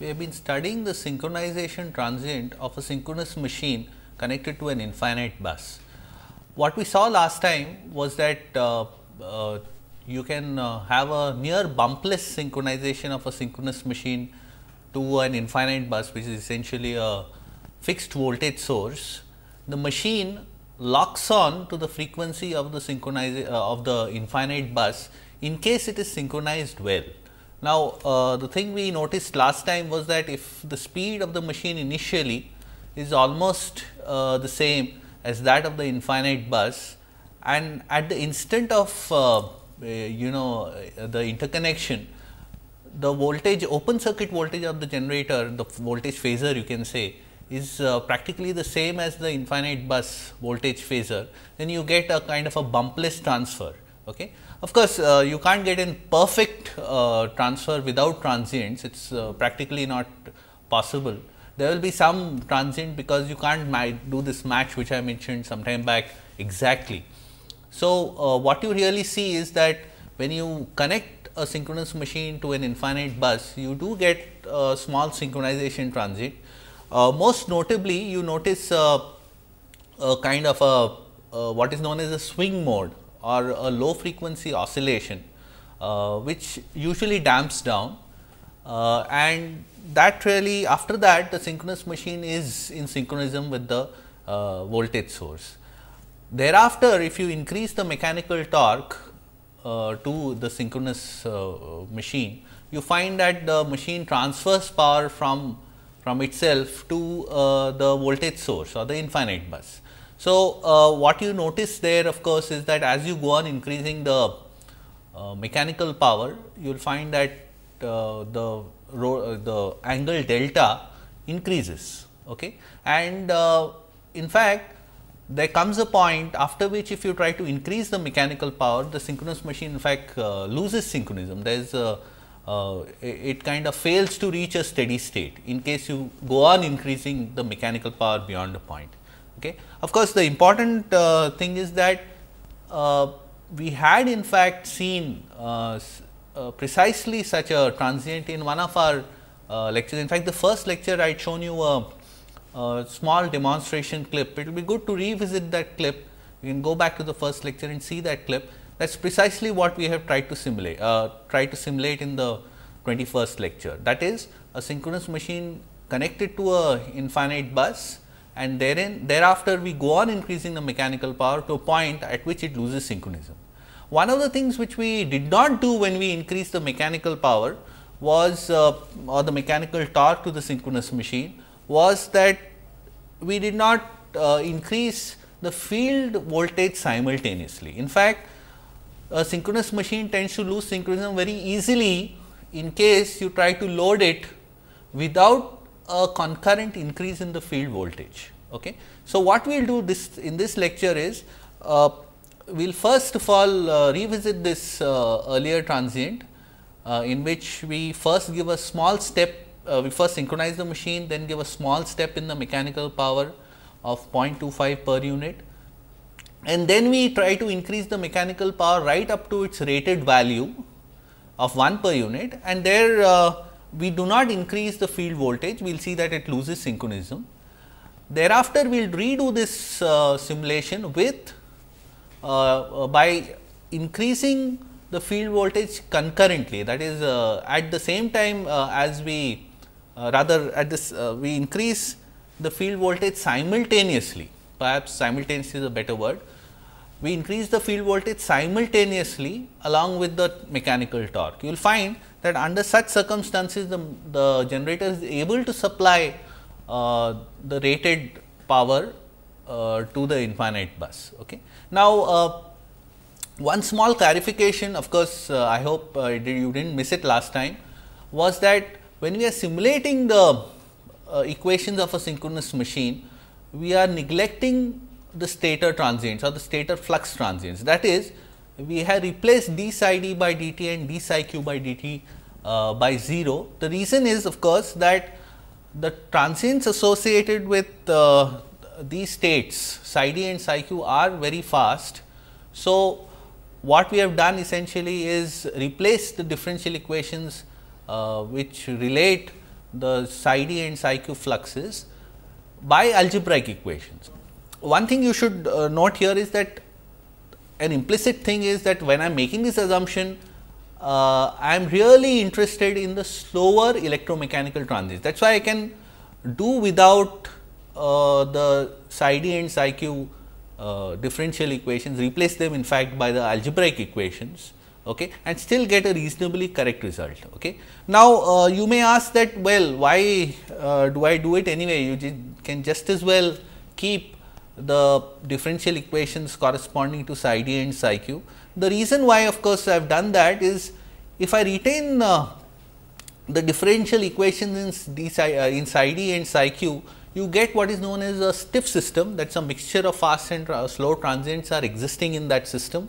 we have been studying the synchronization transient of a synchronous machine connected to an infinite bus. What we saw last time was that uh, uh, you can uh, have a near bumpless synchronization of a synchronous machine to an infinite bus which is essentially a fixed voltage source. The machine locks on to the frequency of the synchronize uh, of the infinite bus in case it is synchronized well. Now, uh, the thing we noticed last time was that if the speed of the machine initially is almost uh, the same as that of the infinite bus and at the instant of uh, you know the interconnection the voltage open circuit voltage of the generator the voltage phasor you can say is uh, practically the same as the infinite bus voltage phasor then you get a kind of a bumpless transfer okay of course, uh, you can't get in perfect uh, transfer without transients, it is uh, practically not possible. There will be some transient because you can't do this match which I mentioned some time back exactly. So, uh, what you really see is that when you connect a synchronous machine to an infinite bus, you do get a small synchronization transient. Uh, most notably, you notice a kind of a what is known as a swing mode or a low frequency oscillation, uh, which usually damps down uh, and that really after that the synchronous machine is in synchronism with the uh, voltage source. Thereafter, if you increase the mechanical torque uh, to the synchronous uh, machine, you find that the machine transfers power from from itself to uh, the voltage source or the infinite bus. So, uh, what you notice there of course, is that as you go on increasing the uh, mechanical power, you will find that uh, the uh, the angle delta increases. Okay? And uh, in fact, there comes a point after which if you try to increase the mechanical power, the synchronous machine in fact uh, loses synchronism. There is a it kind of fails to reach a steady state in case you go on increasing the mechanical power beyond a point. Okay. Of course, the important uh, thing is that uh, we had in fact seen uh, uh precisely such a transient in one of our uh, lectures. In fact, the first lecture I had shown you a, a, small demonstration clip. It will be good to revisit that clip. You can go back to the first lecture and see that clip. That is precisely what we have tried to simulate, uh, try to simulate in the 21st lecture. That is a synchronous machine connected to a infinite bus and therein thereafter we go on increasing the mechanical power to a point at which it loses synchronism. One of the things which we did not do when we increased the mechanical power was uh, or the mechanical torque to the synchronous machine was that we did not uh, increase the field voltage simultaneously. In fact, a synchronous machine tends to lose synchronism very easily in case you try to load it without a concurrent increase in the field voltage. Okay. So, what we will do this in this lecture is uh, we will first of all uh, revisit this uh, earlier transient uh, in which we first give a small step uh, we first synchronize the machine then give a small step in the mechanical power of 0.25 per unit and then we try to increase the mechanical power right up to its rated value of 1 per unit and there uh, we do not increase the field voltage, we will see that it loses synchronism. Thereafter, we will redo this uh, simulation with uh, uh, by increasing the field voltage concurrently that is uh, at the same time uh, as we uh, rather at this we increase the field voltage simultaneously perhaps simultaneously is a better word. We increase the field voltage simultaneously along with the mechanical torque. You will find that under such circumstances the, the generator is able to supply uh, the rated power uh, to the infinite bus. Okay. Now, uh, one small clarification of course, uh, I hope uh, you did not miss it last time was that when we are simulating the uh, equations of a synchronous machine, we are neglecting the stator transients or the stator flux transients. That is, we have replaced d psi d by dt and d psi q by dt uh, by 0. The reason is of course, that the transients associated with uh, these states psi d and psi q are very fast. So, what we have done essentially is replace the differential equations uh, which relate the psi d and psi q fluxes by algebraic equations. One thing you should uh, note here is that an implicit thing is that when I am making this assumption, uh, I am really interested in the slower electromechanical transients. That is why I can do without uh, the psi d and psi q uh, differential equations, replace them in fact by the algebraic equations okay, and still get a reasonably correct result. Okay. Now, uh, you may ask that well why uh, do I do it anyway you can just as well keep the differential equations corresponding to psi d and psi q. The reason why of course, I have done that is if I retain uh, the differential equations in, d psi, uh, in psi d and psi q, you get what is known as a stiff system that is a mixture of fast and uh, slow transients are existing in that system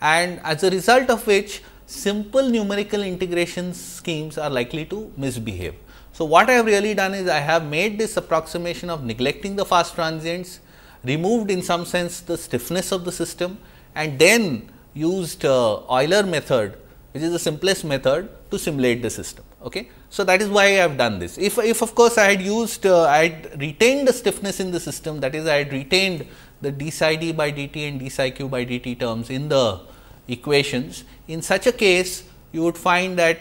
and as a result of which simple numerical integration schemes are likely to misbehave. So, what I have really done is I have made this approximation of neglecting the fast transients, removed in some sense the stiffness of the system and then used uh, Euler method which is the simplest method to simulate the system. Okay. So, that is why I have done this. If, if of course, I had used uh, I had retained the stiffness in the system that is I had retained the d psi d by dt and d psi q by dt terms in the equations. In such a case, you would find that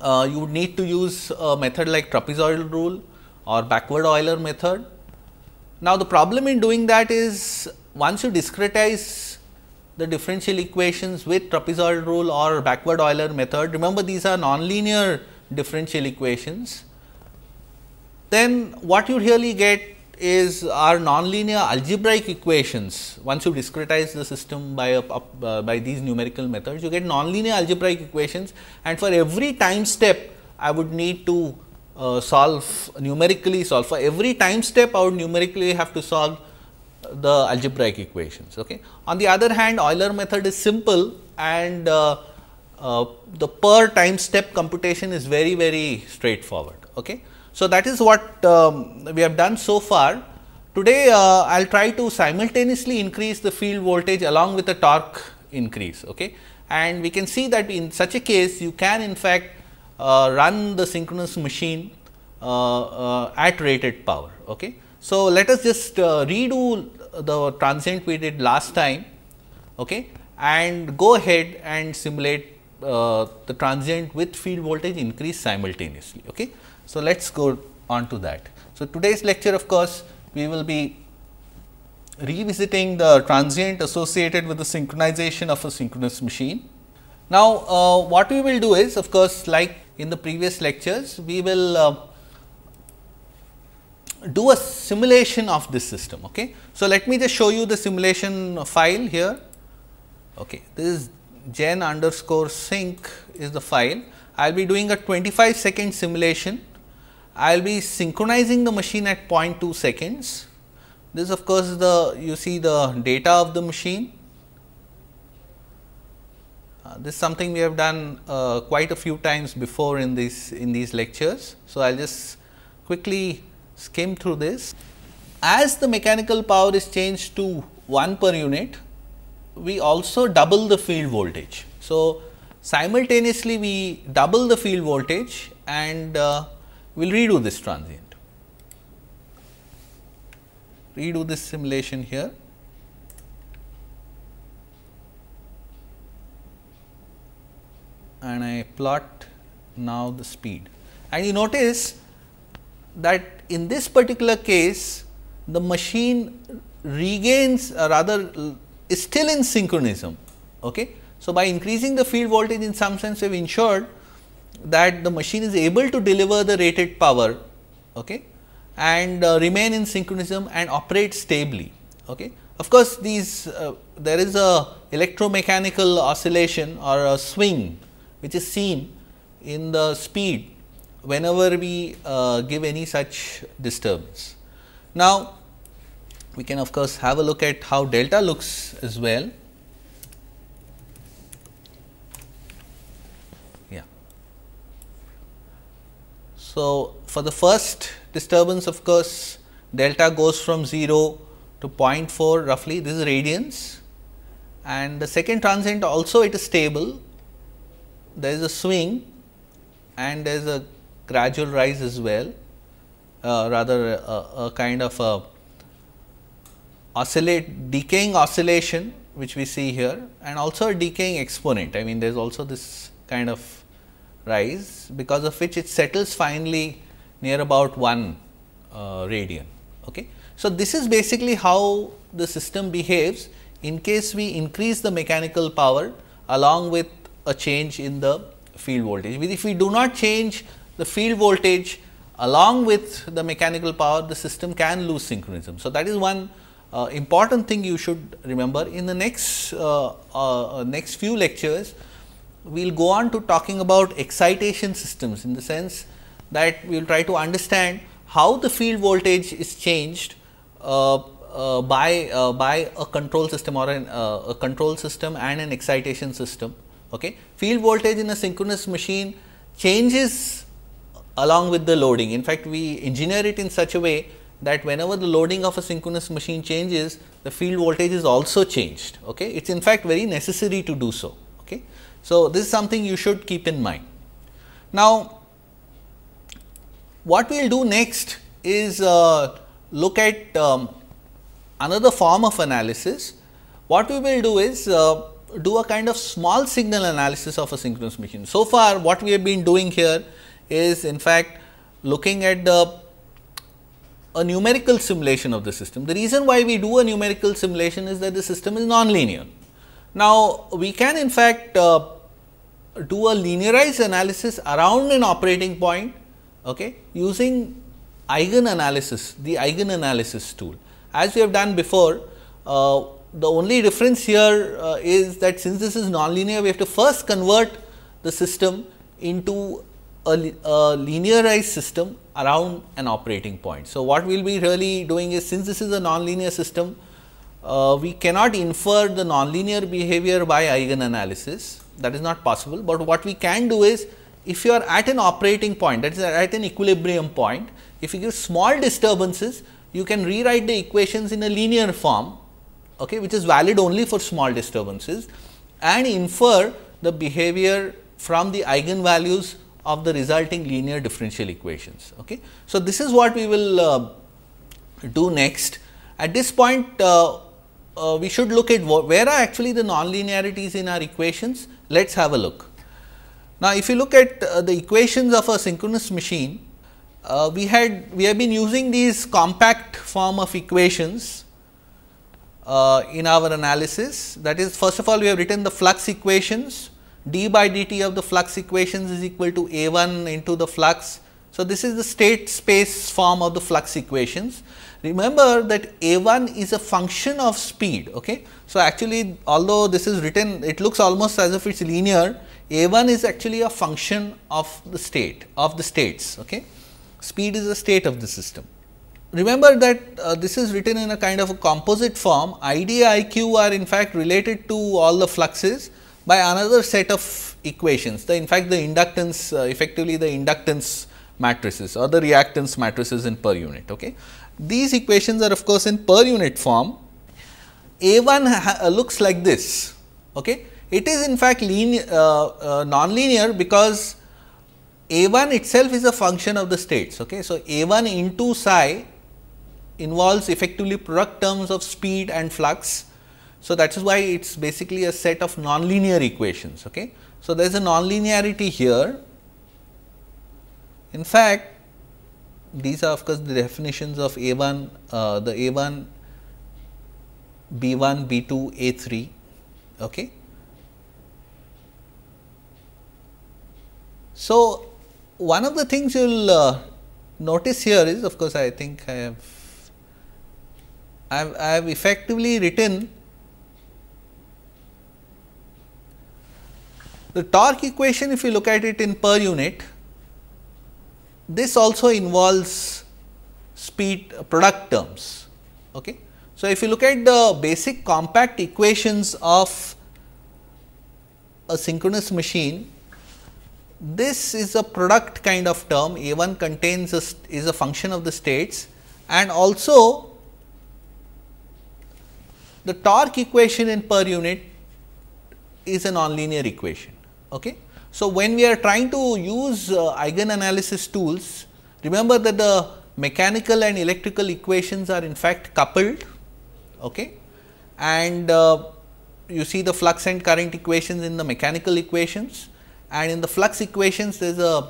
uh, you would need to use a method like trapezoidal rule or backward Euler method. Now, the problem in doing that is once you discretize the differential equations with trapezoidal rule or backward Euler method, remember these are nonlinear differential equations, then what you really get is our nonlinear algebraic equations. Once you discretize the system by a, uh, by these numerical methods, you get nonlinear algebraic equations and for every time step I would need to uh, solve numerically solve. For every time step I would numerically have to solve the algebraic equations. Okay. On the other hand, Euler method is simple and uh, uh, the per time step computation is very very straightforward. Okay. So, that is what um, we have done so far. Today, uh, I will try to simultaneously increase the field voltage along with the torque increase. Okay? And we can see that in such a case, you can in fact uh, run the synchronous machine uh, uh at rated power. Okay? So, let us just uh, redo the transient we did last time okay, and go ahead and simulate uh, the transient with field voltage increase simultaneously. Okay? So, let us go on to that. So, today's lecture of course, we will be revisiting the transient associated with the synchronization of a synchronous machine. Now, uh, what we will do is of course, like in the previous lectures, we will uh, do a simulation of this system. Okay. So, let me just show you the simulation file here. Okay. This is gen underscore sync is the file. I will be doing a 25 second simulation I will be synchronizing the machine at 0.2 seconds. This of course, the you see the data of the machine. This is something we have done uh, quite a few times before in these in these lectures. So, I will just quickly skim through this. As the mechanical power is changed to 1 per unit, we also double the field voltage. So, simultaneously we double the field voltage and uh, we will redo this transient, redo this simulation here. And I plot now the speed. And you notice that in this particular case, the machine regains or rather is still in synchronism. Okay? So, by increasing the field voltage in some sense we have ensured that the machine is able to deliver the rated power okay, and uh, remain in synchronism and operate stably. Okay. Of course, these uh, there is a electromechanical oscillation or a swing which is seen in the speed whenever we uh, give any such disturbance. Now, we can of course, have a look at how delta looks as well. Yeah. So, for the first disturbance of course, delta goes from 0 to 0.4 roughly this is radians and the second transient also it is stable there is a swing and there is a gradual rise as well, uh, rather a, a, kind of a oscillate decaying oscillation which we see here and also a decaying exponent. I mean there is also this kind of rise because of which it settles finally near about 1 uh, radian. Okay. So, this is basically how the system behaves in case we increase the mechanical power along with a change in the field voltage. If we do not change the field voltage along with the mechanical power, the system can lose synchronism. So, that is one uh, important thing you should remember. In the next, uh, uh, next few lectures, we will go on to talking about excitation systems in the sense that we will try to understand how the field voltage is changed uh, uh, by uh, by a control system or an, a control system and an excitation system. Okay. Field voltage in a synchronous machine changes along with the loading. In fact, we engineer it in such a way that whenever the loading of a synchronous machine changes, the field voltage is also changed. Okay. It is in fact very necessary to do so. Okay. So, this is something you should keep in mind. Now, what we will do next is uh, look at um, another form of analysis. What we will do is uh, do a kind of small signal analysis of a synchronous machine. So far what we have been doing here is in fact looking at the a numerical simulation of the system. The reason why we do a numerical simulation is that the system is non-linear. Now, we can in fact uh, do a linearized analysis around an operating point okay, using eigen analysis, the eigen analysis tool. As we have done before, uh, the only difference here uh, is that since this is nonlinear, we have to first convert the system into a, a, linearized system around an operating point. So, what we will be really doing is since this is a nonlinear system, uh, we cannot infer the nonlinear behavior by eigen analysis that is not possible, but what we can do is if you are at an operating point that is at an equilibrium point, if you give small disturbances you can rewrite the equations in a linear form okay, which is valid only for small disturbances and infer the behavior from the eigenvalues of the resulting linear differential equations. Okay. So, this is what we will uh, do next. At this point, uh, uh, we should look at where are actually the nonlinearities in our equations. Let us have a look. Now, if you look at uh, the equations of a synchronous machine, uh, we had we have been using these compact form of equations uh, in our analysis. That is first of all we have written the flux equations d by dt of the flux equations is equal to a 1 into the flux. So, this is the state space form of the flux equations. Remember that a 1 is a function of speed. Okay? So, actually although this is written it looks almost as if it is linear a 1 is actually a function of the state of the states. Okay? Speed is a state of the system. Remember that uh, this is written in a kind of a composite form I D I Q are in fact related to all the fluxes by another set of equations. The in fact, the inductance uh, effectively the inductance matrices or the reactance matrices in per unit. Okay? These equations are of course, in per unit form. A 1 uh, looks like this. Okay? It is in fact linear, uh, uh, non-linear because A 1 itself is a function of the states. Okay? So, A 1 into psi involves effectively product terms of speed and flux. So, that is why it is basically a set of nonlinear equations. Okay? So, there is a nonlinearity here. In fact, these are of course, the definitions of A 1, uh, the A 1, B 1, B 2, A 3. Okay. So, one of the things you will uh, notice here is of course, I think I have I have, I have effectively written the torque equation if you look at it in per unit this also involves speed uh, product terms. Okay. So, if you look at the basic compact equations of a synchronous machine, this is a product kind of term A 1 contains a is a function of the states and also the torque equation in per unit is a nonlinear equation. Okay. So, when we are trying to use uh, eigen analysis tools, remember that the mechanical and electrical equations are in fact coupled okay? and uh, you see the flux and current equations in the mechanical equations and in the flux equations there is a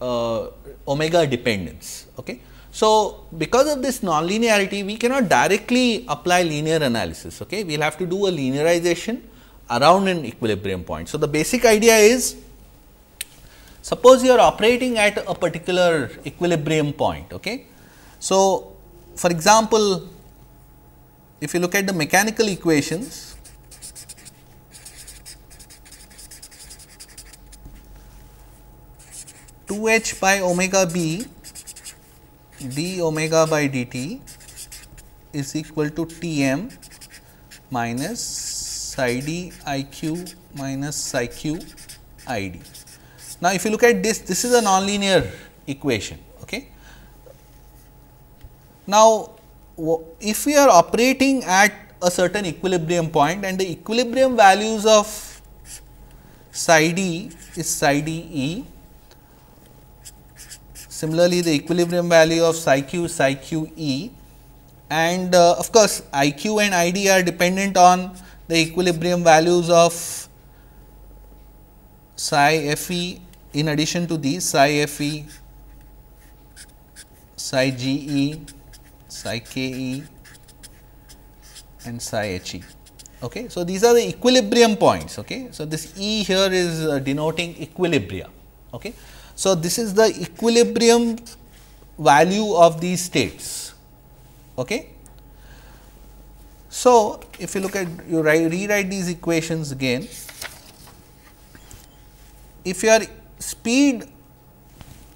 uh, omega dependence. Okay? So, because of this nonlinearity we cannot directly apply linear analysis. Okay? We will have to do a linearization around an equilibrium point. So, the basic idea is suppose you are operating at a particular equilibrium point. Okay? So, for example, if you look at the mechanical equations, two h by omega b d omega by dt is equal to T m minus psi d i q minus psi q i d. Now, if you look at this, this is a nonlinear equation. Okay. Now, if we are operating at a certain equilibrium point and the equilibrium values of psi d is psi d e, similarly the equilibrium value of psi q psi q e and uh, of course, I q and I d are dependent on the equilibrium values of psi f e in addition to these psi f e, psi g e psi k e and psi h e. Okay. So, these are the equilibrium points. Okay. So, this E here is uh, denoting equilibria. Okay. So, this is the equilibrium value of these states. Okay. So, if you look at you write, rewrite these equations again, if your speed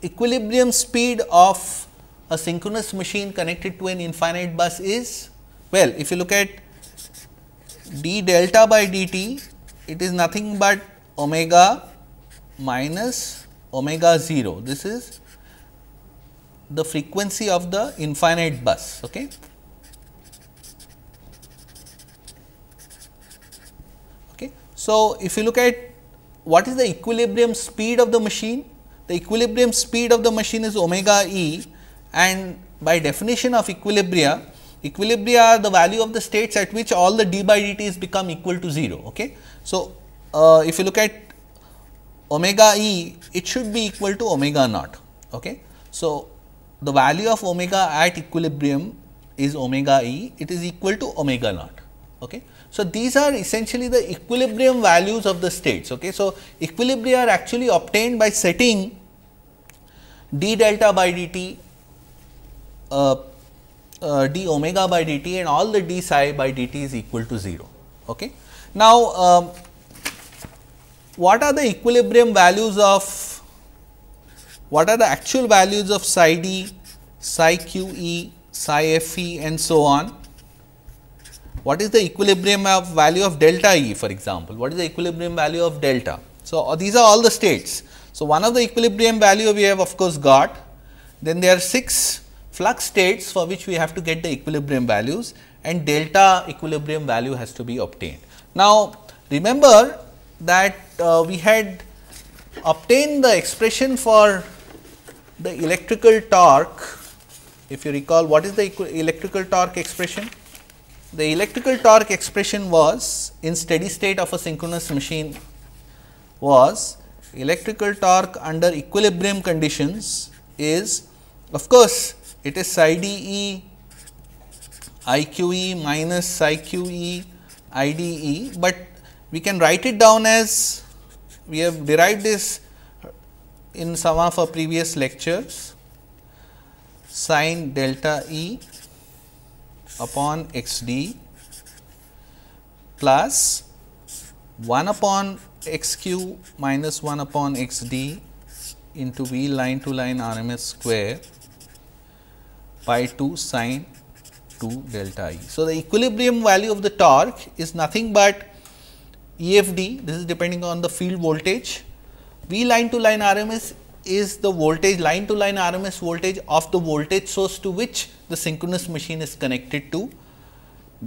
equilibrium speed of a synchronous machine connected to an infinite bus is? Well, if you look at d delta by dt, it is nothing but omega minus omega 0. This is the frequency of the infinite bus. Okay. Okay. So, if you look at what is the equilibrium speed of the machine, the equilibrium speed of the machine is omega e and by definition of equilibria, equilibria are the value of the states at which all the d by dt is become equal to 0. Okay. So, uh, if you look at omega e, it should be equal to omega naught. Okay. So, the value of omega at equilibrium is omega e, it is equal to omega naught. Okay. So, these are essentially the equilibrium values of the states. Okay. So, equilibria are actually obtained by setting d delta by dt uh, uh, d omega by dt and all the d psi by dt is equal to 0. Okay. Now, um, what are the equilibrium values of what are the actual values of psi d, psi q e, psi f e and so on. What is the equilibrium of value of delta e for example, what is the equilibrium value of delta. So, uh, these are all the states. So, one of the equilibrium value we have of course got, then there are 6 flux states for which we have to get the equilibrium values and delta equilibrium value has to be obtained. Now, remember that uh, we had obtained the expression for the electrical torque. If you recall what is the electrical torque expression? The electrical torque expression was in steady state of a synchronous machine was electrical torque under equilibrium conditions is of course, it is psi d e i q e minus psi q e i d e, but we can write it down as we have derived this in some of our previous lectures sine delta e upon x d plus 1 upon x q minus 1 upon x d into v line to line RMS square pi 2 sine 2 delta E. So, the equilibrium value of the torque is nothing but EFD, this is depending on the field voltage. V line to line RMS is the voltage line to line RMS voltage of the voltage source to which the synchronous machine is connected to.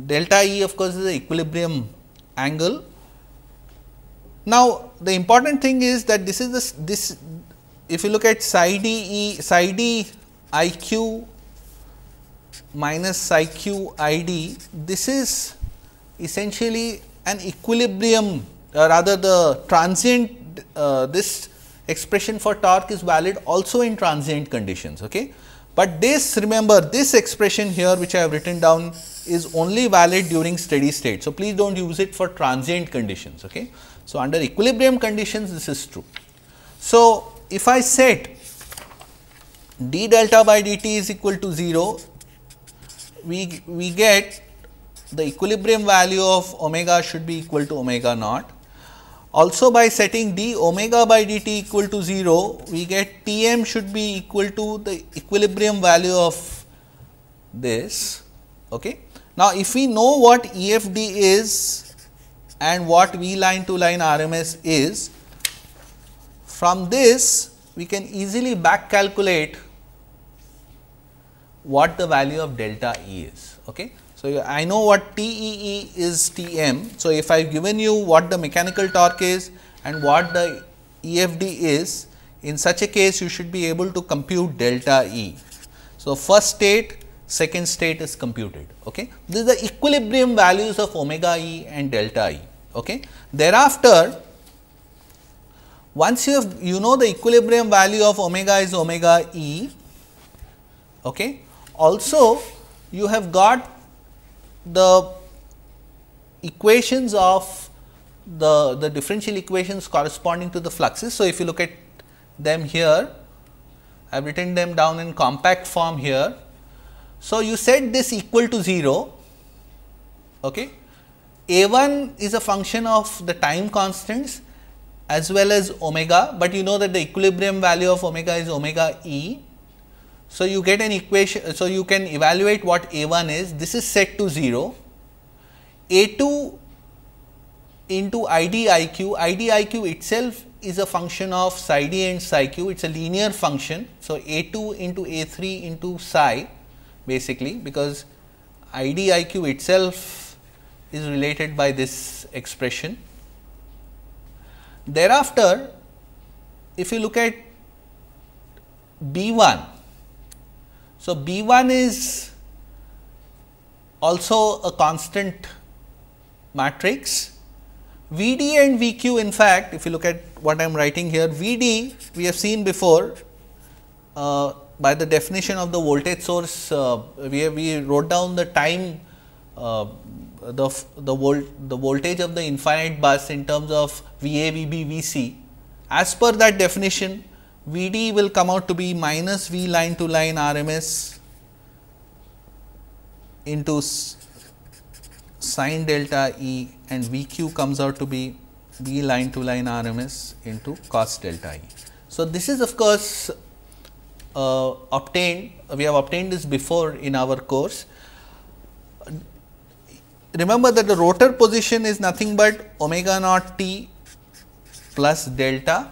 Delta E of course, is the equilibrium angle Now, the important thing is that this is this, this if you look at psi d e psi d i q minus psi q i d, this is essentially an equilibrium uh, rather the transient uh, this expression for torque is valid also in transient conditions. Okay. But this remember this expression here which I have written down is only valid during steady state. So, please do not use it for transient conditions. Okay. So, under equilibrium conditions this is true. So, if I set d delta by dt is equal to 0, we, we get the equilibrium value of omega should be equal to omega naught. Also by setting d omega by dt equal to 0, we get T m should be equal to the equilibrium value of this. Okay. Now, if we know what EFD is and what V line to line RMS is, from this we can easily back calculate what the value of delta E is. Okay. So, I know what TEE is Tm. So, if I have given you what the mechanical torque is and what the EFD is, in such a case you should be able to compute delta E. So, first state, second state is computed. Okay. This is the equilibrium values of omega E and delta E. Okay. Thereafter, once you have you know the equilibrium value of omega is omega E, okay. also you have got the equations of the, the differential equations corresponding to the fluxes. So, if you look at them here, I have written them down in compact form here. So, you set this equal to 0, okay. A 1 is a function of the time constants as well as omega, but you know that the equilibrium value of omega is omega e so, you get an equation, so you can evaluate what A 1 is, this is set to 0, A 2 into I d I q, I d I q itself is a function of psi d and psi q, it is a linear function. So, A 2 into A 3 into psi basically because I d I q itself is related by this expression. Thereafter, if you look at B 1 so, B 1 is also a constant matrix. V d and V q in fact, if you look at what I am writing here, V d we have seen before uh, by the definition of the voltage source, uh, we, have, we wrote down the time uh, the, the, volt, the voltage of the infinite bus in terms of V a, V b, V c. As per that definition, V d will come out to be minus V line to line RMS into sine delta E and V q comes out to be V line to line RMS into cos delta E. So, this is of course uh, obtained, we have obtained this before in our course. Remember that the rotor position is nothing but omega naught t plus delta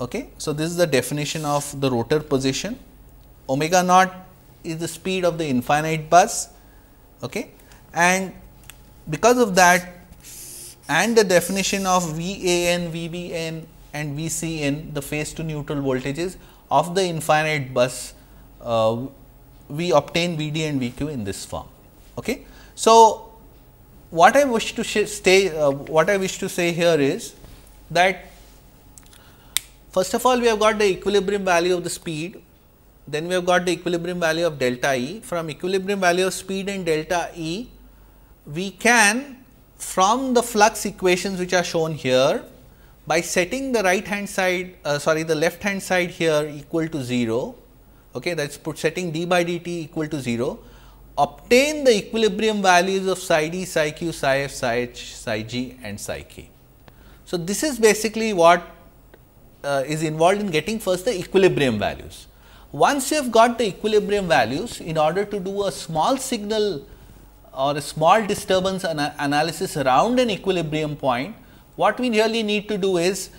Okay. So, this is the definition of the rotor position. Omega naught is the speed of the infinite bus okay. and because of that and the definition of VAN, VBN and VCN the phase to neutral voltages of the infinite bus uh, we obtain VD and VQ in this form. Okay. So, what I wish to stay uh, what I wish to say here is that First of all, we have got the equilibrium value of the speed, then we have got the equilibrium value of delta E. From equilibrium value of speed and delta E, we can from the flux equations which are shown here, by setting the right hand side uh, sorry the left hand side here equal to 0, okay, that is put setting d by dt equal to 0, obtain the equilibrium values of psi d, psi q, psi f, psi h, psi g and psi k. So, this is basically what uh, is involved in getting first the equilibrium values. Once you have got the equilibrium values, in order to do a small signal or a small disturbance ana analysis around an equilibrium point, what we really need to do is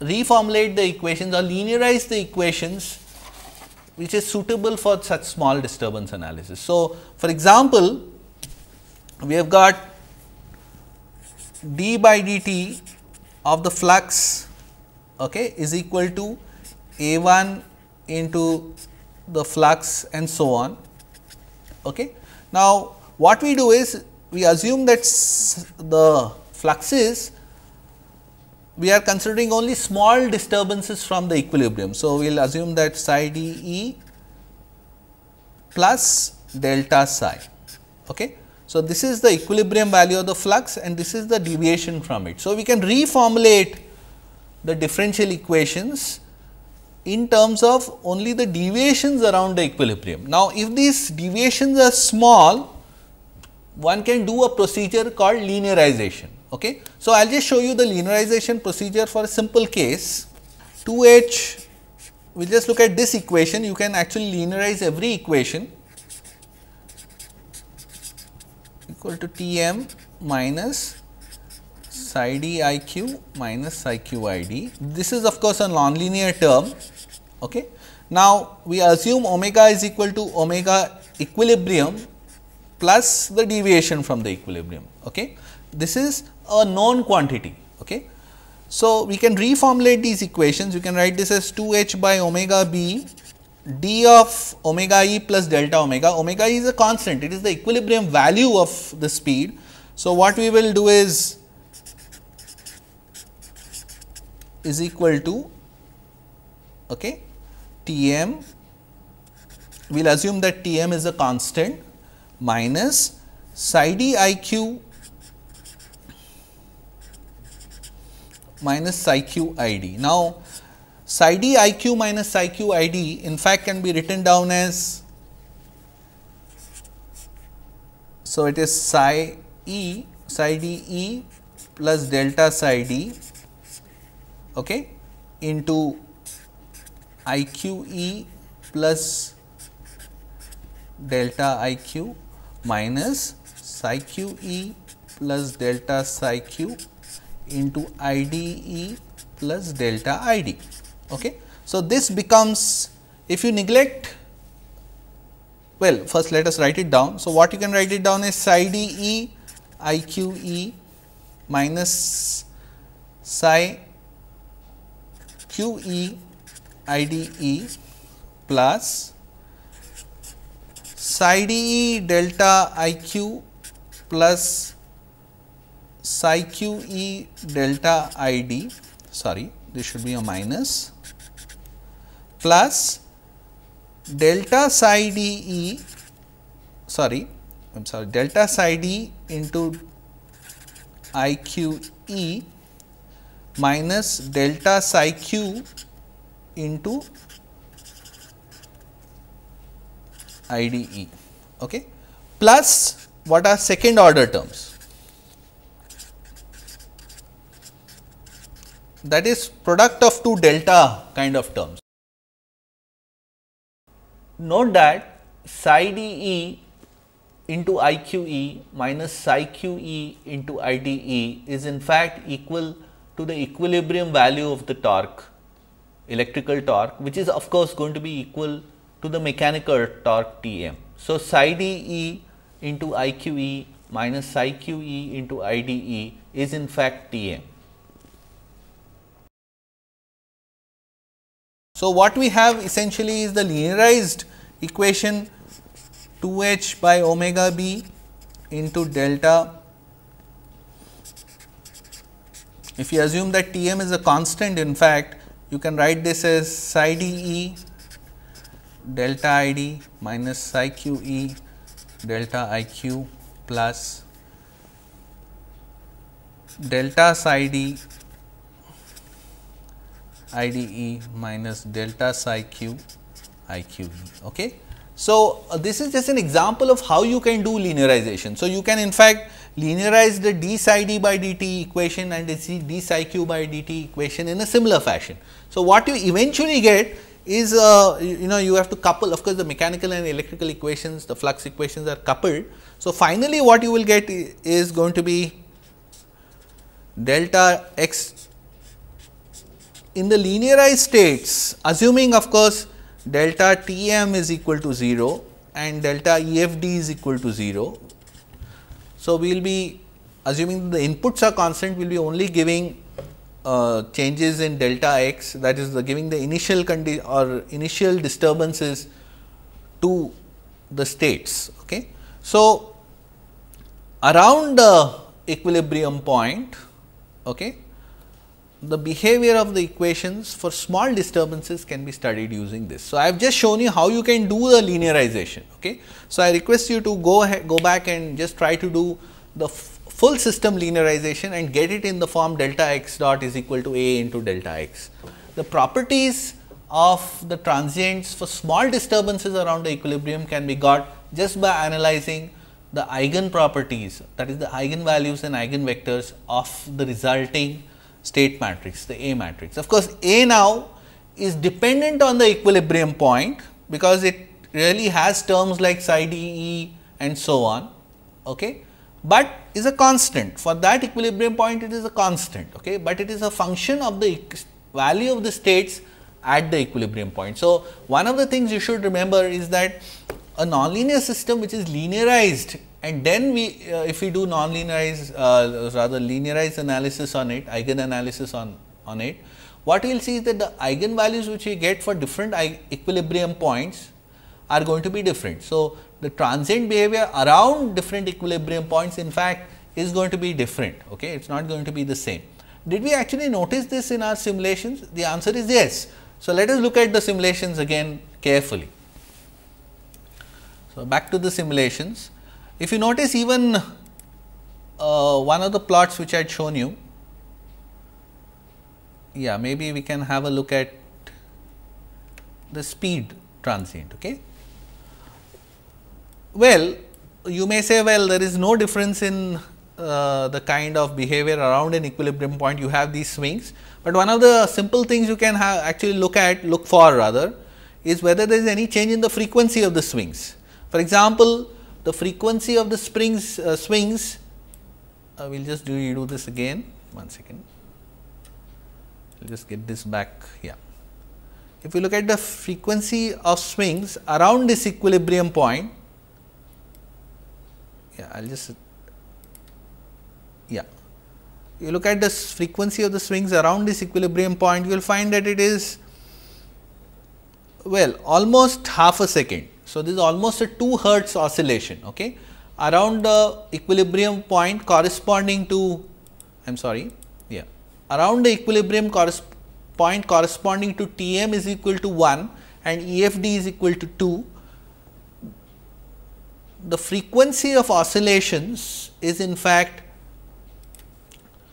reformulate the equations or linearize the equations which is suitable for such small disturbance analysis. So, for example, we have got d by dt of the flux okay, is equal to A 1 into the flux and so on. Okay. Now, what we do is we assume that the fluxes we are considering only small disturbances from the equilibrium. So, we will assume that psi d e plus delta psi. Okay. So, this is the equilibrium value of the flux and this is the deviation from it. So, we can reformulate the differential equations in terms of only the deviations around the equilibrium. Now, if these deviations are small, one can do a procedure called linearization. Okay. So, I will just show you the linearization procedure for a simple case 2 h we just look at this equation you can actually linearize every equation equal to T m minus psi d i q minus psi q i d. This is of course, a nonlinear term. Okay. Now, we assume omega is equal to omega equilibrium plus the deviation from the equilibrium. Okay. This is a known quantity. Okay. So, we can reformulate these equations, you can write this as 2 h by omega b d of omega e plus delta omega, omega e is a constant, it is the equilibrium value of the speed. So, what we will do is is equal to okay, T m, we will assume that T m is a constant minus psi d i q minus psi q i d. Now, psi d i q minus psi q i d in fact can be written down as so it is psi e psi d e plus delta psi d okay, into i q e plus delta i q minus psi q e plus delta psi q into I d e plus delta I d. Okay. So, this becomes if you neglect well first let us write it down. So, what you can write it down is psi d e I q e minus psi q e I d e plus psi d e delta I q plus psi q e delta i d sorry this should be a minus plus delta psi d e sorry I am sorry delta psi d into i q e minus delta psi q into i d e. Okay? Plus what are second order terms? That is product of two delta kind of terms. Note that psi d e into i q e minus psi q e into i d e is in fact equal to the equilibrium value of the torque electrical torque which is of course going to be equal to the mechanical torque T m. So, psi d e into i q e minus psi q e into i d e is in fact T m. So, what we have essentially is the linearized equation 2 h by omega b into delta. If you assume that T m is a constant in fact, you can write this as psi d e delta i d minus psi q e delta i q plus delta psi d IDE minus delta psi q IQE. Okay. So, uh, this is just an example of how you can do linearization. So, you can in fact linearize the d psi d by dt equation and the d psi q by dt equation in a similar fashion. So, what you eventually get is uh, you know you have to couple of course, the mechanical and electrical equations the flux equations are coupled. So, finally, what you will get is going to be delta x in the linearized states assuming of course delta T m is equal to 0 and delta E f d is equal to 0. So, we will be assuming the inputs are constant we will be only giving uh, changes in delta x that is the giving the initial condi or initial disturbances to the states. Okay. So, around the equilibrium point okay, the behavior of the equations for small disturbances can be studied using this. So, I have just shown you how you can do the linearization. Okay. So, I request you to go ahead, go back and just try to do the full system linearization and get it in the form delta x dot is equal to a into delta x. The properties of the transients for small disturbances around the equilibrium can be got just by analyzing the eigen properties that is the eigenvalues and eigenvectors of the resulting state matrix, the A matrix. Of course, A now is dependent on the equilibrium point, because it really has terms like psi d E and so on, okay, but is a constant. For that equilibrium point, it is a constant, okay, but it is a function of the value of the states at the equilibrium point. So, one of the things you should remember is that a nonlinear system which is linearized and then we uh, if we do non-linearized uh, rather linearized analysis on it eigen analysis on on it what we will see is that the eigenvalues which we get for different equilibrium points are going to be different. So, the transient behavior around different equilibrium points in fact is going to be different okay it is not going to be the same. Did we actually notice this in our simulations? The answer is yes. So, let us look at the simulations again carefully. So, back to the simulations. If you notice even uh, one of the plots which I had shown you, yeah maybe we can have a look at the speed transient. Okay. Well, you may say well there is no difference in uh, the kind of behavior around an equilibrium point you have these swings, but one of the simple things you can have actually look at look for rather is whether there is any change in the frequency of the swings. For example, the frequency of the springs uh, swings. Uh, we will just do you do this again. One second. We will just get this back yeah if we look at the frequency of swings around this equilibrium point yeah i'll just yeah. You look at the frequency of the swings around this equilibrium point you will find that it is well almost half a second so, this is almost a 2 hertz oscillation okay, around the equilibrium point corresponding to I am sorry yeah around the equilibrium point corresponding to T m is equal to 1 and E f d is equal to 2. The frequency of oscillations is in fact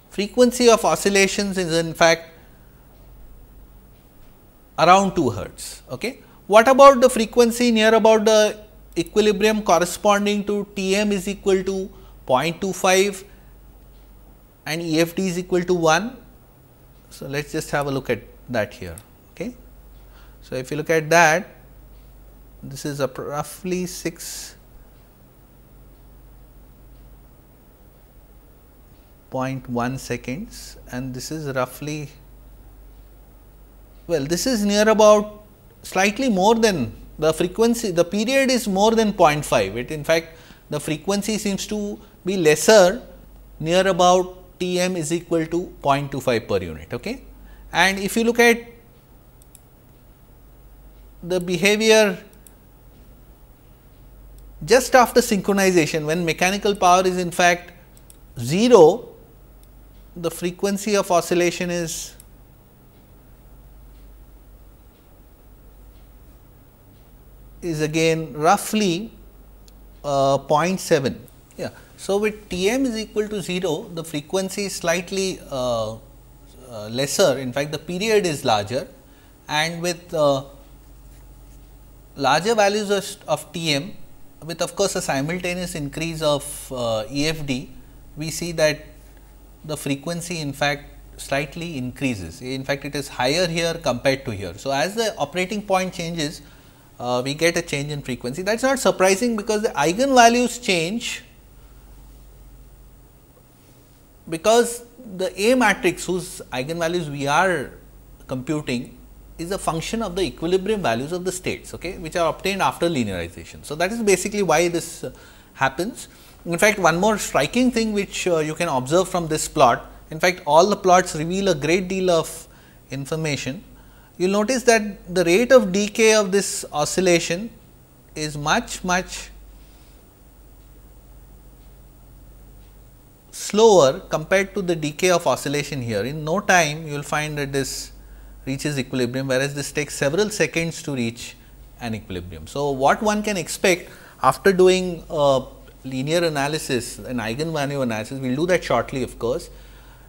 frequency of oscillations is in fact around 2 hertz. Okay. What about the frequency near about the equilibrium corresponding to T m is equal to 0.25 and E f d is equal to 1. So, let us just have a look at that here. Okay. So, if you look at that this is a roughly 6 0.1 seconds and this is roughly well this is near about slightly more than the frequency, the period is more than 0.5. It in fact, the frequency seems to be lesser near about T m is equal to 0.25 per unit. Okay? And if you look at the behavior just after synchronization when mechanical power is in fact 0, the frequency of oscillation is is again roughly uh, 0.7. Yeah. So, with T m is equal to 0, the frequency is slightly uh, uh, lesser, in fact, the period is larger and with uh, larger values of, of T m with of course, a simultaneous increase of uh, E f d, we see that the frequency in fact slightly increases. In fact, it is higher here compared to here. So, as the operating point changes, uh, we get a change in frequency. That is not surprising because the eigenvalues change because the A matrix whose eigenvalues we are computing is a function of the equilibrium values of the states okay, which are obtained after linearization. So, that is basically why this uh, happens. In fact, one more striking thing which uh, you can observe from this plot in fact, all the plots reveal a great deal of information. You will notice that the rate of decay of this oscillation is much much slower compared to the decay of oscillation here. In no time you will find that this reaches equilibrium, whereas this takes several seconds to reach an equilibrium. So, what one can expect after doing a linear analysis, an eigenvalue analysis, we will do that shortly of course,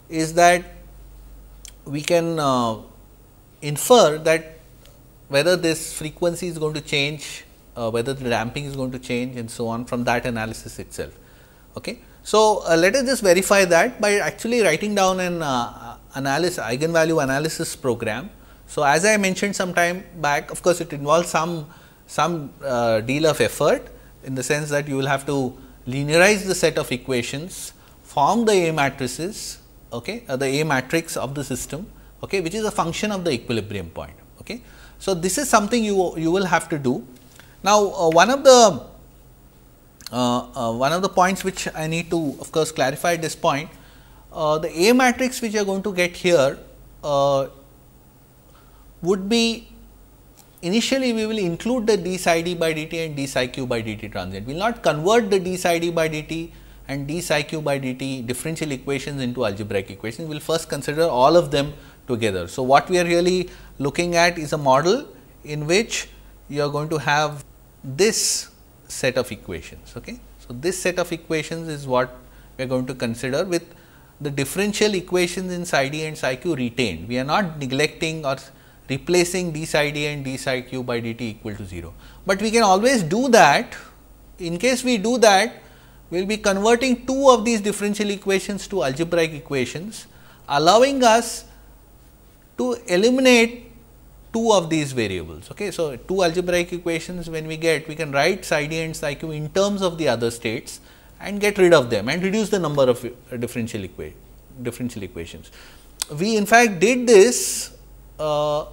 is that we can uh, infer that whether this frequency is going to change, uh, whether the damping is going to change and so on from that analysis itself. Okay. So, uh, let us just verify that by actually writing down an uh, analysis eigenvalue analysis program. So, as I mentioned some time back of course, it involves some some uh, deal of effort in the sense that you will have to linearize the set of equations, form the A matrices, okay, uh, the A matrix of the system, okay, which is a function of the equilibrium point. Okay. So, this is something you, you will have to do. Now, uh, one of the uh, uh one of the points which I need to of course clarify at this point, uh, the A matrix which you are going to get here uh, would be initially we will include the d psi d by dt and d psi q by dt transient. We will not convert the d psi d by dt and d psi q by dt differential equations into algebraic equations. We will first consider all of them together. So, what we are really looking at is a model in which you are going to have this set of equations. Okay. So, this set of equations is what we are going to consider with the differential equations in psi d and psi q retained. We are not neglecting or replacing d psi d and d psi q by dt equal to 0. But we can always do that. In case we do that, we will be converting two of these differential equations to algebraic equations, allowing us to eliminate two of these variables. Okay. So, two algebraic equations when we get, we can write psi d and psi q in terms of the other states and get rid of them and reduce the number of differential, equa differential equations. We in fact did this uh,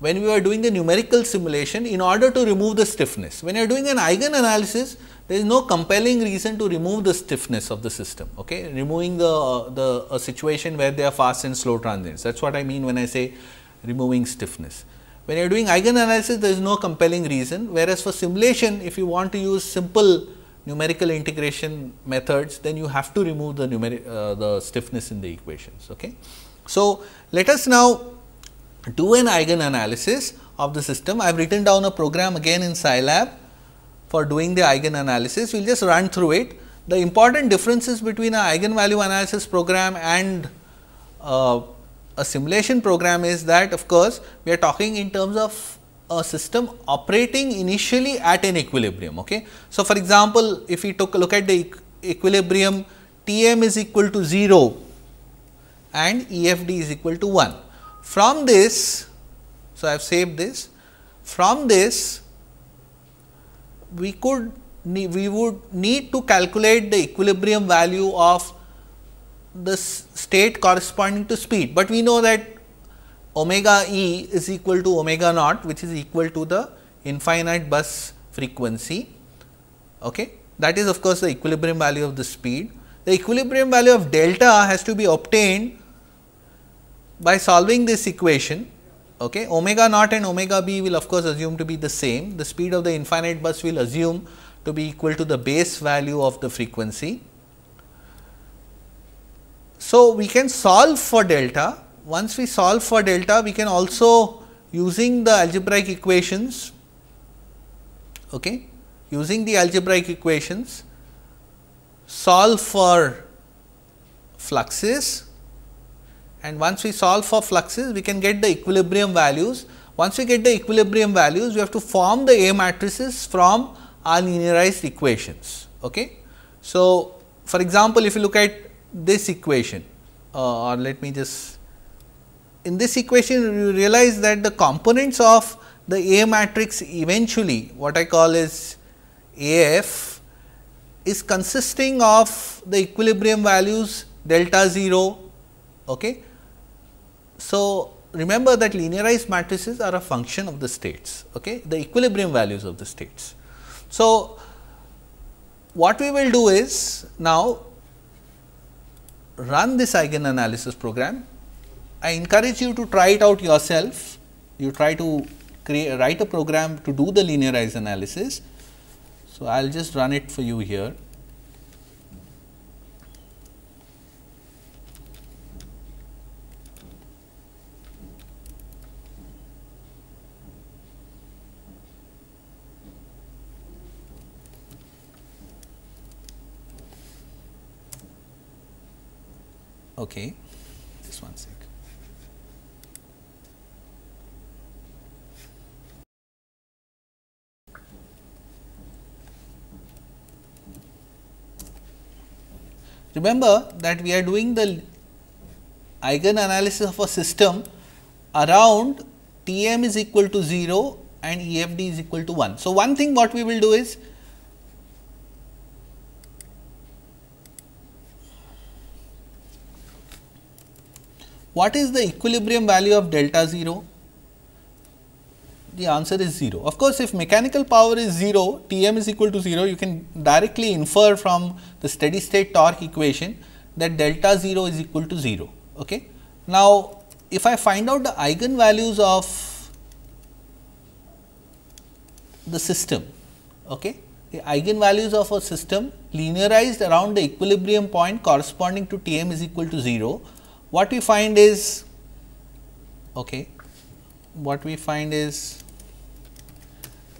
when we were doing the numerical simulation in order to remove the stiffness. When you are doing an eigen analysis, there is no compelling reason to remove the stiffness of the system, okay? removing the, uh, the a situation where they are fast and slow transients. That is what I mean when I say removing stiffness. When you are doing eigen analysis, there is no compelling reason, whereas for simulation, if you want to use simple numerical integration methods, then you have to remove the uh, the stiffness in the equations. Okay? So, let us now do an eigen analysis of the system. I have written down a program again in Scilab for doing the eigen analysis. We will just run through it. The important differences between an eigenvalue analysis program and uh, a simulation program is that of course, we are talking in terms of a system operating initially at an equilibrium. Okay. So, for example, if we took a look at the equilibrium T m is equal to 0 and E f d is equal to 1. From this, so I have saved this, from this we could we would need to calculate the equilibrium value of the state corresponding to speed, but we know that omega e is equal to omega naught which is equal to the infinite bus frequency. Okay. That is of course, the equilibrium value of the speed. The equilibrium value of delta has to be obtained by solving this equation okay, omega naught and omega b will of course assume to be the same. The speed of the infinite bus will assume to be equal to the base value of the frequency. So, we can solve for delta. Once we solve for delta, we can also using the algebraic equations, okay, using the algebraic equations, solve for fluxes and once we solve for fluxes we can get the equilibrium values. Once we get the equilibrium values we have to form the A matrices from our linearized equations. Okay. So, for example, if you look at this equation uh, or let me just in this equation you realize that the components of the A matrix eventually what I call is A f is consisting of the equilibrium values delta 0 okay, so, remember that linearized matrices are a function of the states, okay, the equilibrium values of the states. So, what we will do is now run this eigen analysis program. I encourage you to try it out yourself. You try to create write a program to do the linearized analysis. So, I will just run it for you here. Okay, just one sec. Remember that we are doing the eigen analysis of a system around T m is equal to 0 and E f d is equal to 1. So, one thing what we will do is what is the equilibrium value of delta 0? The answer is 0. Of course, if mechanical power is 0, T m is equal to 0, you can directly infer from the steady state torque equation that delta 0 is equal to 0. Okay. Now, if I find out the eigenvalues of the system, okay, the eigenvalues of a system linearized around the equilibrium point corresponding to T m is equal to 0, what we find is okay, what we find is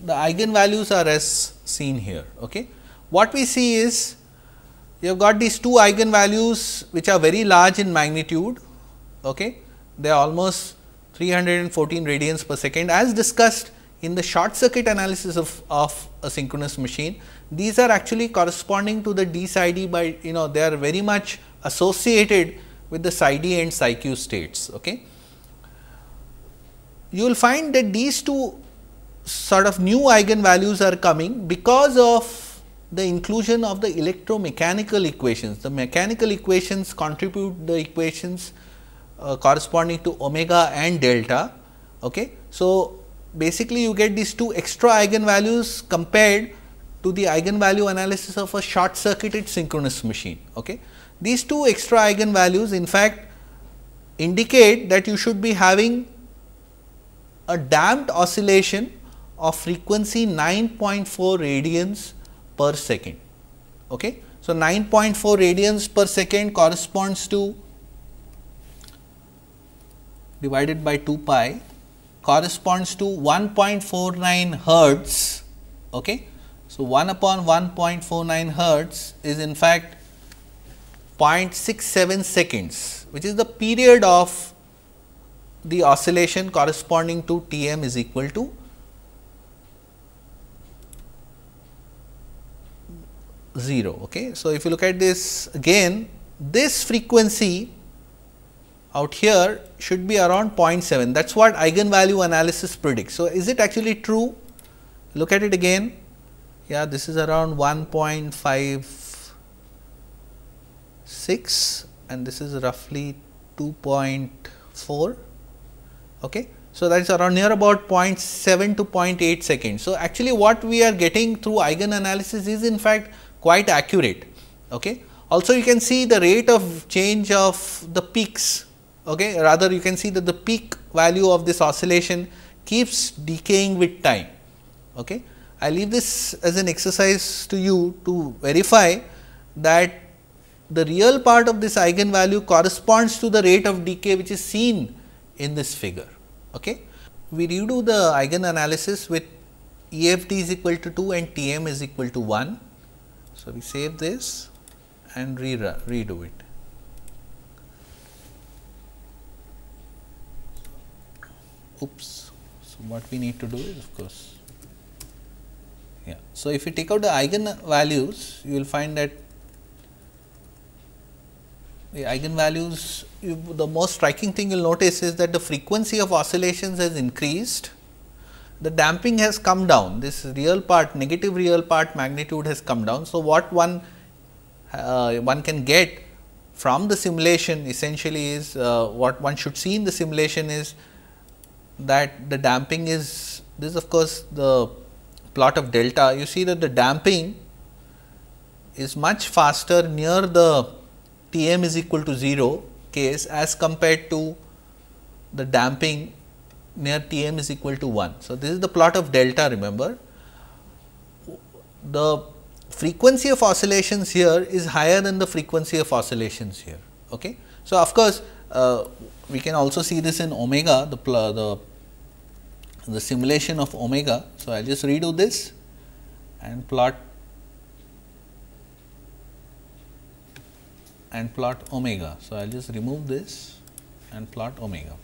the eigenvalues are as seen here. Okay. What we see is you have got these two eigenvalues which are very large in magnitude. Okay. They are almost 314 radians per second as discussed in the short circuit analysis of, of a synchronous machine. These are actually corresponding to the d psi d by you know they are very much associated with the psi d and psi q states. Okay. You will find that these two sort of new eigenvalues are coming because of the inclusion of the electromechanical equations. The mechanical equations contribute the equations uh, corresponding to omega and delta. Okay. So, basically you get these two extra eigenvalues compared to the eigenvalue analysis of a short circuited synchronous machine. Okay. These two extra eigenvalues in fact indicate that you should be having a damped oscillation of frequency 9.4 radians per second. Okay. So, 9.4 radians per second corresponds to divided by 2 pi corresponds to 1.49 hertz. Okay. So, 1 upon 1.49 hertz is in fact 0.67 seconds, which is the period of the oscillation corresponding to T m is equal to 0. Okay. So, if you look at this again, this frequency out here should be around 0.7 that is what eigenvalue analysis predicts. So, is it actually true? Look at it again, yeah this is around 1.56 and this is roughly 2.4. Okay. So, that is around near about 0.7 to 0.8 seconds. So, actually what we are getting through eigen analysis is in fact quite accurate. Okay. Also you can see the rate of change of the peaks okay. rather you can see that the peak value of this oscillation keeps decaying with time. Okay. I leave this as an exercise to you to verify that the real part of this eigenvalue corresponds to the rate of decay which is seen in this figure. Okay. We redo the eigen analysis with E f d is equal to 2 and T m is equal to 1 so, we save this and redo it. Oops. So, what we need to do is of course, yeah. So, if you take out the eigen values, you will find that the eigen values, the most striking thing you will notice is that the frequency of oscillations has increased. The damping has come down. This real part negative real part magnitude has come down. So, what one uh, one can get from the simulation essentially is uh, what one should see in the simulation is that the damping is this of course, the plot of delta. You see that the damping is much faster near the T m is equal to 0 case as compared to the damping near T m is equal to 1. So, this is the plot of delta remember. The frequency of oscillations here is higher than the frequency of oscillations here. Okay. So, of course, uh, we can also see this in omega the, the, the simulation of omega. So, I will just redo this and plot and plot omega. So, I will just remove this and plot omega.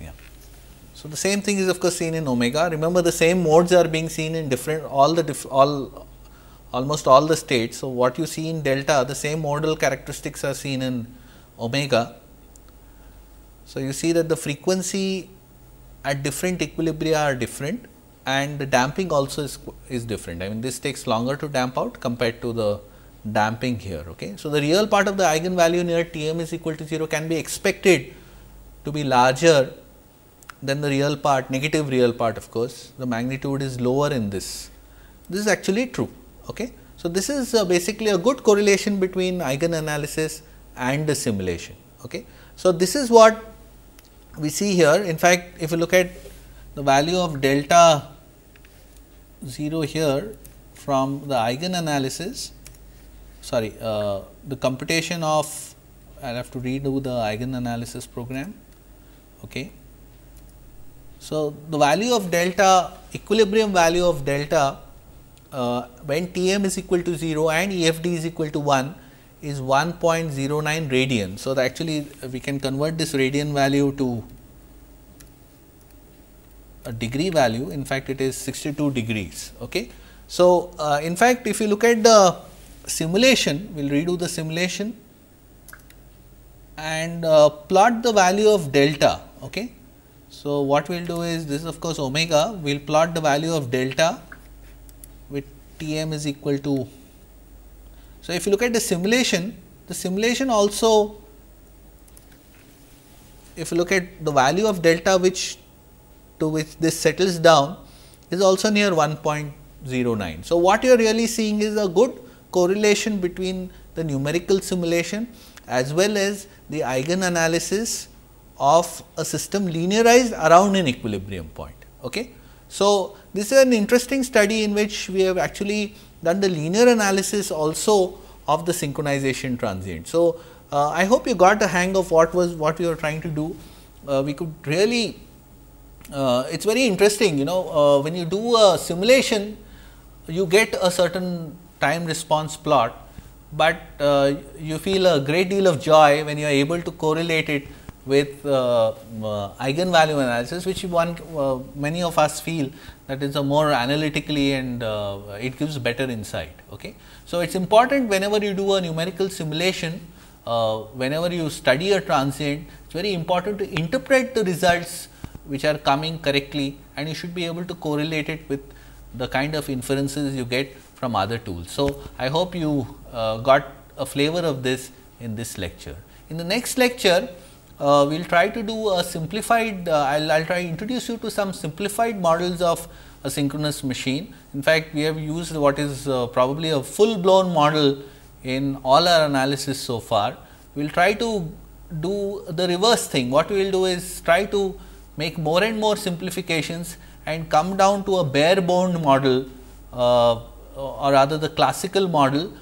Yeah. So, the same thing is of course seen in omega. Remember the same modes are being seen in different all the diff, all almost all the states. So, what you see in delta the same modal characteristics are seen in omega. So, you see that the frequency at different equilibria are different and the damping also is, is different. I mean this takes longer to damp out compared to the damping here. Okay. So, the real part of the eigenvalue near T m is equal to 0 can be expected to be larger than the real part negative real part of course, the magnitude is lower in this. This is actually true. Okay. So, this is uh, basically a good correlation between eigen analysis and the simulation. Okay. So, this is what we see here in fact, if you look at the value of delta 0 here from the eigen analysis sorry uh, the computation of I will have to redo the eigen analysis program. Okay. So, the value of delta equilibrium value of delta uh, when T m is equal to 0 and E f d is equal to 1 is 1.09 radian. So, actually we can convert this radian value to a degree value in fact it is 62 degrees. Okay. So, uh, in fact if you look at the simulation we will redo the simulation and uh, plot the value of delta. Okay. So, what we will do is this is of course omega we will plot the value of delta with T m is equal to. So, if you look at the simulation the simulation also if you look at the value of delta which to which this settles down is also near 1.09. So, what you are really seeing is a good correlation between the numerical simulation as well as the eigen analysis of a system linearized around an equilibrium point. Okay. So, this is an interesting study in which we have actually done the linear analysis also of the synchronization transient. So, uh, I hope you got a hang of what was what we were trying to do. Uh, we could really uh, it is very interesting you know uh, when you do a simulation you get a certain time response plot, but uh, you feel a great deal of joy when you are able to correlate it with uh, uh, eigenvalue analysis which one uh, many of us feel that is a more analytically and it gives better insight. Okay. So, it is important whenever you do a numerical simulation whenever you study a transient it is very important to interpret the results which are coming correctly and you should be able to correlate it with the kind of inferences you get from other tools. So, I hope you uh, got a flavor of this in this lecture. In the next lecture, uh, we will try to do a simplified, uh, I will try to introduce you to some simplified models of a synchronous machine. In fact, we have used what is uh, probably a full blown model in all our analysis so far. We will try to do the reverse thing. What we will do is try to make more and more simplifications and come down to a bare boned model uh, or rather the classical model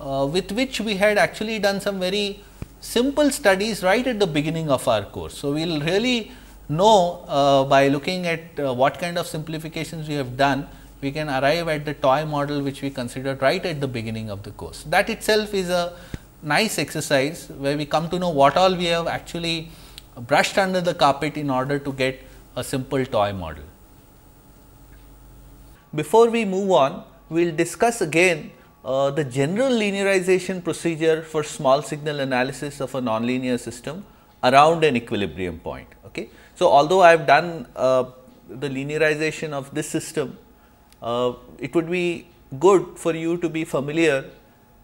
uh, with which we had actually done some very simple studies right at the beginning of our course. So, we will really know uh, by looking at uh, what kind of simplifications we have done, we can arrive at the toy model which we considered right at the beginning of the course. That itself is a nice exercise where we come to know what all we have actually brushed under the carpet in order to get a simple toy model. Before we move on, we will discuss again uh, the general linearization procedure for small signal analysis of a nonlinear system around an equilibrium point. Okay. So, although I have done uh, the linearization of this system, uh, it would be good for you to be familiar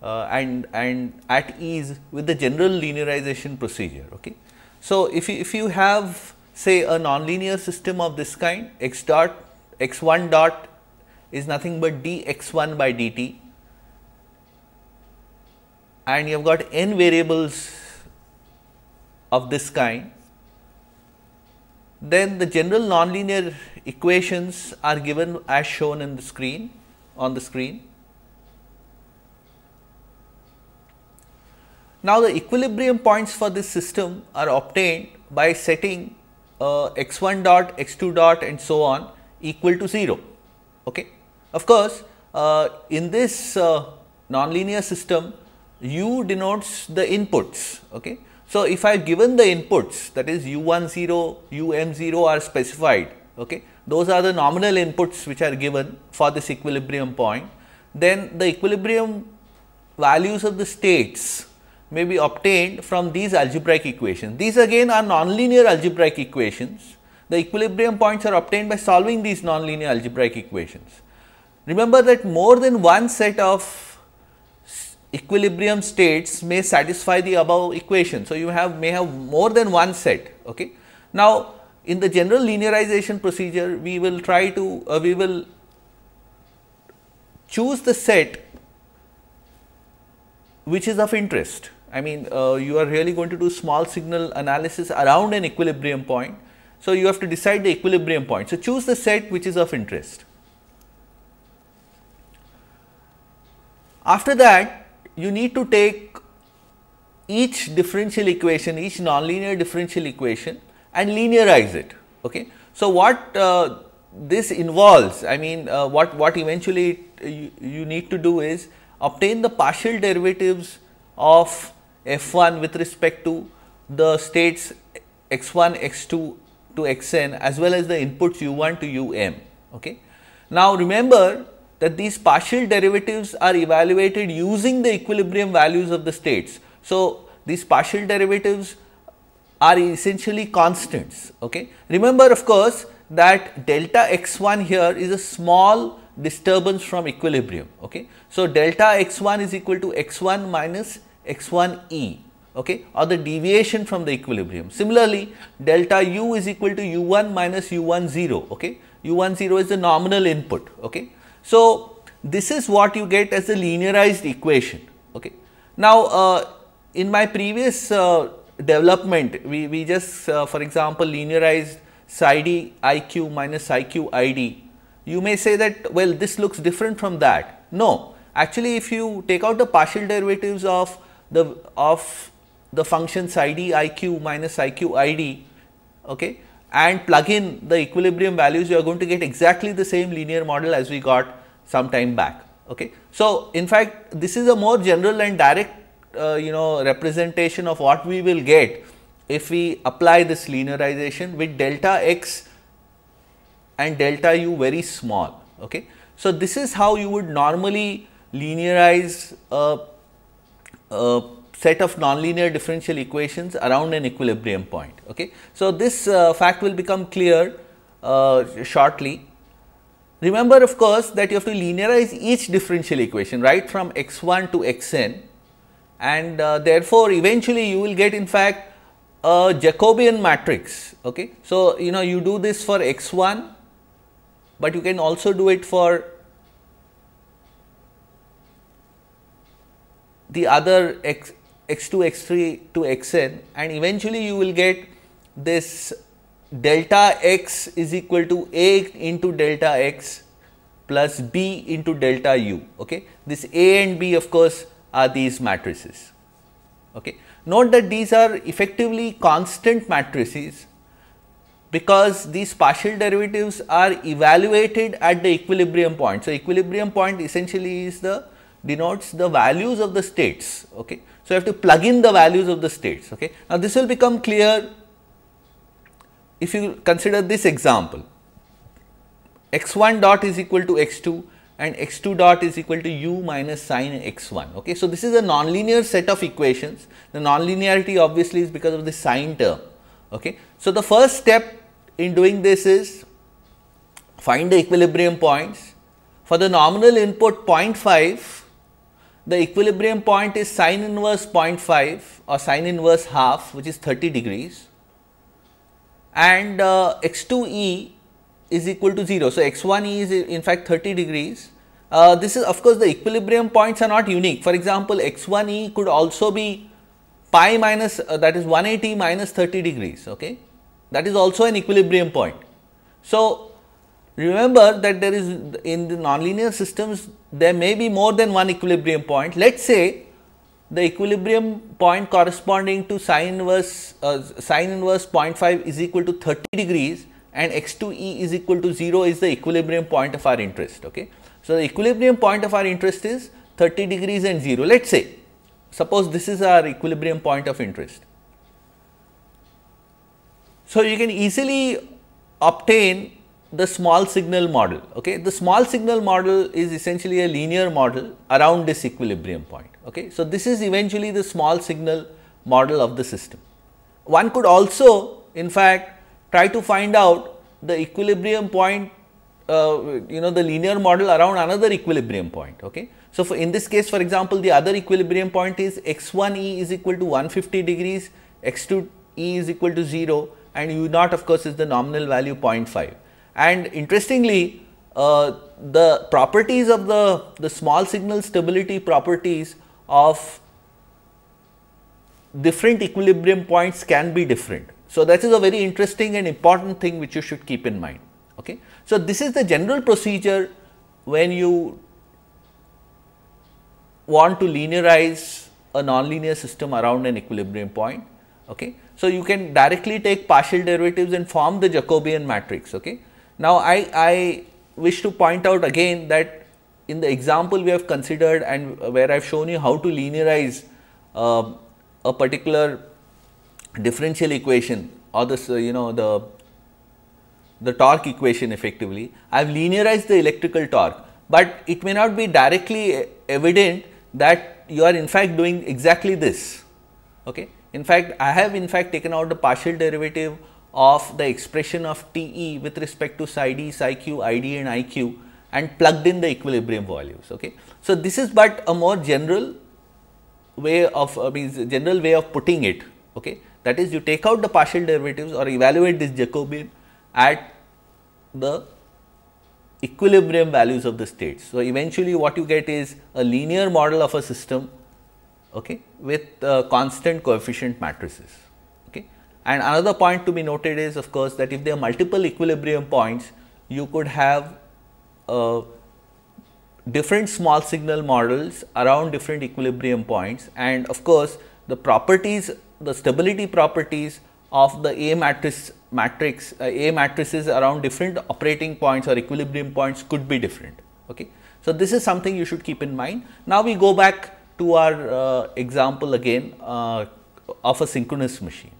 uh, and, and at ease with the general linearization procedure. Okay. So, if you, if you have say a nonlinear system of this kind x dot x 1 dot is nothing but dx1 by dt and you have got n variables of this kind, then the general nonlinear equations are given as shown in the screen on the screen. Now, the equilibrium points for this system are obtained by setting uh, x 1 dot, x 2 dot and so on equal to 0. Okay. Of course, uh, in this uh, nonlinear system u denotes the inputs. Okay. So, if I have given the inputs that is u 1 0, u m 0 are specified, okay. those are the nominal inputs which are given for this equilibrium point, then the equilibrium values of the states may be obtained from these algebraic equations. These again are nonlinear algebraic equations. The equilibrium points are obtained by solving these nonlinear algebraic equations. Remember that more than one set of equilibrium states may satisfy the above equation. So, you have may have more than one set. Okay. Now, in the general linearization procedure, we will try to uh, we will choose the set which is of interest. I mean, uh, you are really going to do small signal analysis around an equilibrium point. So, you have to decide the equilibrium point. So, choose the set which is of interest. After that, you need to take each differential equation, each nonlinear differential equation and linearize it. Okay. So, what uh, this involves, I mean uh, what, what eventually you, you need to do is obtain the partial derivatives of f 1 with respect to the states x 1, x 2 to x n as well as the inputs u 1 to u m. Okay. Now, remember that these partial derivatives are evaluated using the equilibrium values of the states. So, these partial derivatives are essentially constants. Okay. Remember of course, that delta x 1 here is a small disturbance from equilibrium. Okay. So, delta x 1 is equal to x 1 minus x 1 e okay, or the deviation from the equilibrium. Similarly, delta u is equal to u 1 minus u 1 0. Okay. u 1 0 is the nominal input. Okay. So, this is what you get as a linearized equation. Okay. Now, uh, in my previous uh, development, we, we just uh, for example, linearized psi d i q minus psi q i d. You may say that well this looks different from that. No, actually if you take out the partial derivatives of the of the functions psi d i q minus psi q i d, okay, and plug in the equilibrium values, you are going to get exactly the same linear model as we got some time back. Okay. So, in fact, this is a more general and direct uh, you know representation of what we will get if we apply this linearization with delta x and delta u very small. Okay. So, this is how you would normally linearize a, a set of nonlinear differential equations around an equilibrium point. Okay. So, this uh, fact will become clear uh, shortly. Remember of course, that you have to linearize each differential equation right from x 1 to x n and uh, therefore, eventually you will get in fact a Jacobian matrix. Okay. So, you know you do this for x 1, but you can also do it for the other x x2, x3 to xn and eventually you will get this delta x is equal to a into delta x plus b into delta u. Okay. This a and b of course are these matrices. Okay. Note that these are effectively constant matrices because these partial derivatives are evaluated at the equilibrium point. So, equilibrium point essentially is the denotes the values of the states. Okay. So, you have to plug in the values of the states. Okay. Now, this will become clear if you consider this example x 1 dot is equal to x 2 and x 2 dot is equal to u minus sine x 1. Okay. So, this is a nonlinear set of equations. The nonlinearity obviously is because of the sine term. Okay. So, the first step in doing this is find the equilibrium points. For the nominal input 0.5, the equilibrium point is sine inverse 0.5 or sine inverse half which is 30 degrees and uh, x 2 e is equal to 0. So, x 1 e is in fact 30 degrees. Uh, this is of course, the equilibrium points are not unique. For example, x 1 e could also be pi minus uh, that is 180 minus 30 degrees. Okay? That is also an equilibrium point. So, remember that there is in the nonlinear systems there may be more than one equilibrium point. Let us say the equilibrium point corresponding to sine inverse uh, sine inverse 0.5 is equal to 30 degrees and x 2 e is equal to 0 is the equilibrium point of our interest. Okay. So, the equilibrium point of our interest is 30 degrees and 0. Let us say, suppose this is our equilibrium point of interest. So, you can easily obtain the small signal model. Okay. The small signal model is essentially a linear model around this equilibrium point. Okay. So, this is eventually the small signal model of the system. One could also in fact try to find out the equilibrium point uh, you know the linear model around another equilibrium point. Okay. So, for in this case for example, the other equilibrium point is x 1 e is equal to 150 degrees, x 2 e is equal to 0 and u naught of course, is the nominal value 0.5. And interestingly, uh, the properties of the, the small signal stability properties of different equilibrium points can be different. So, that is a very interesting and important thing which you should keep in mind. Okay. So, this is the general procedure when you want to linearize a nonlinear system around an equilibrium point. Okay. So, you can directly take partial derivatives and form the Jacobian matrix. Okay. Now, I, I wish to point out again that in the example we have considered and where I have shown you how to linearize uh, a particular differential equation or this you know the the torque equation effectively. I have linearized the electrical torque, but it may not be directly evident that you are in fact doing exactly this. Okay. In fact, I have in fact taken out the partial derivative of the expression of T e with respect to psi d, psi q, i d and i q and plugged in the equilibrium values. Okay. So, this is but a more general way of uh, means general way of putting it. Okay. That is you take out the partial derivatives or evaluate this Jacobian at the equilibrium values of the states. So, eventually what you get is a linear model of a system okay, with uh, constant coefficient matrices. And another point to be noted is of course, that if there are multiple equilibrium points, you could have uh, different small signal models around different equilibrium points and of course, the properties the stability properties of the A matrix matrix uh, A matrices around different operating points or equilibrium points could be different. Okay. So, this is something you should keep in mind. Now, we go back to our uh, example again uh, of a synchronous machine.